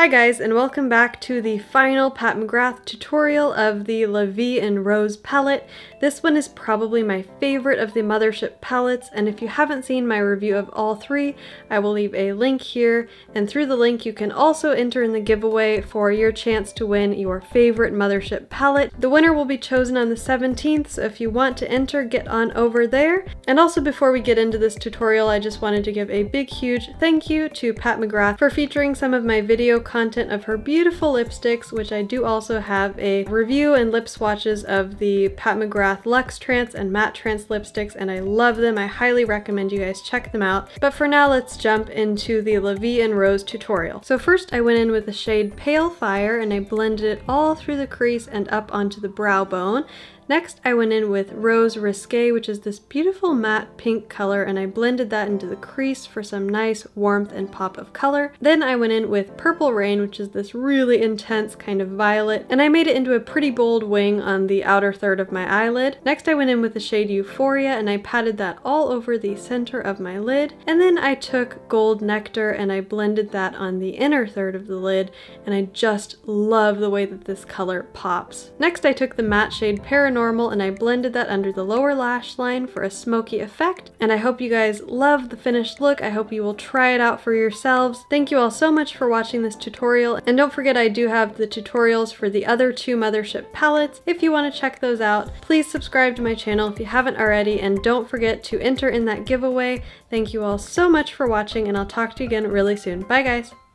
Hi guys and welcome back to the final Pat McGrath tutorial of the La Vie en Rose palette. This one is probably my favorite of the Mothership palettes and if you haven't seen my review of all three I will leave a link here and through the link you can also enter in the giveaway for your chance to win your favorite Mothership palette. The winner will be chosen on the 17th so if you want to enter get on over there. And also before we get into this tutorial I just wanted to give a big huge thank you to Pat McGrath for featuring some of my video content of her beautiful lipsticks, which I do also have a review and lip swatches of the Pat McGrath Luxe Trance and Matte Trance lipsticks, and I love them. I highly recommend you guys check them out. But for now, let's jump into the La Vie en Rose tutorial. So first I went in with the shade Pale Fire and I blended it all through the crease and up onto the brow bone. Next, I went in with Rose Risque, which is this beautiful matte pink color, and I blended that into the crease for some nice warmth and pop of color. Then I went in with Purple Rain, which is this really intense kind of violet, and I made it into a pretty bold wing on the outer third of my eyelid. Next, I went in with the shade Euphoria, and I patted that all over the center of my lid. And then I took Gold Nectar and I blended that on the inner third of the lid, and I just love the way that this color pops. Next, I took the matte shade Paranormal normal and I blended that under the lower lash line for a smoky effect. And I hope you guys love the finished look. I hope you will try it out for yourselves. Thank you all so much for watching this tutorial. And don't forget I do have the tutorials for the other two Mothership palettes. If you want to check those out, please subscribe to my channel if you haven't already and don't forget to enter in that giveaway. Thank you all so much for watching and I'll talk to you again really soon. Bye guys!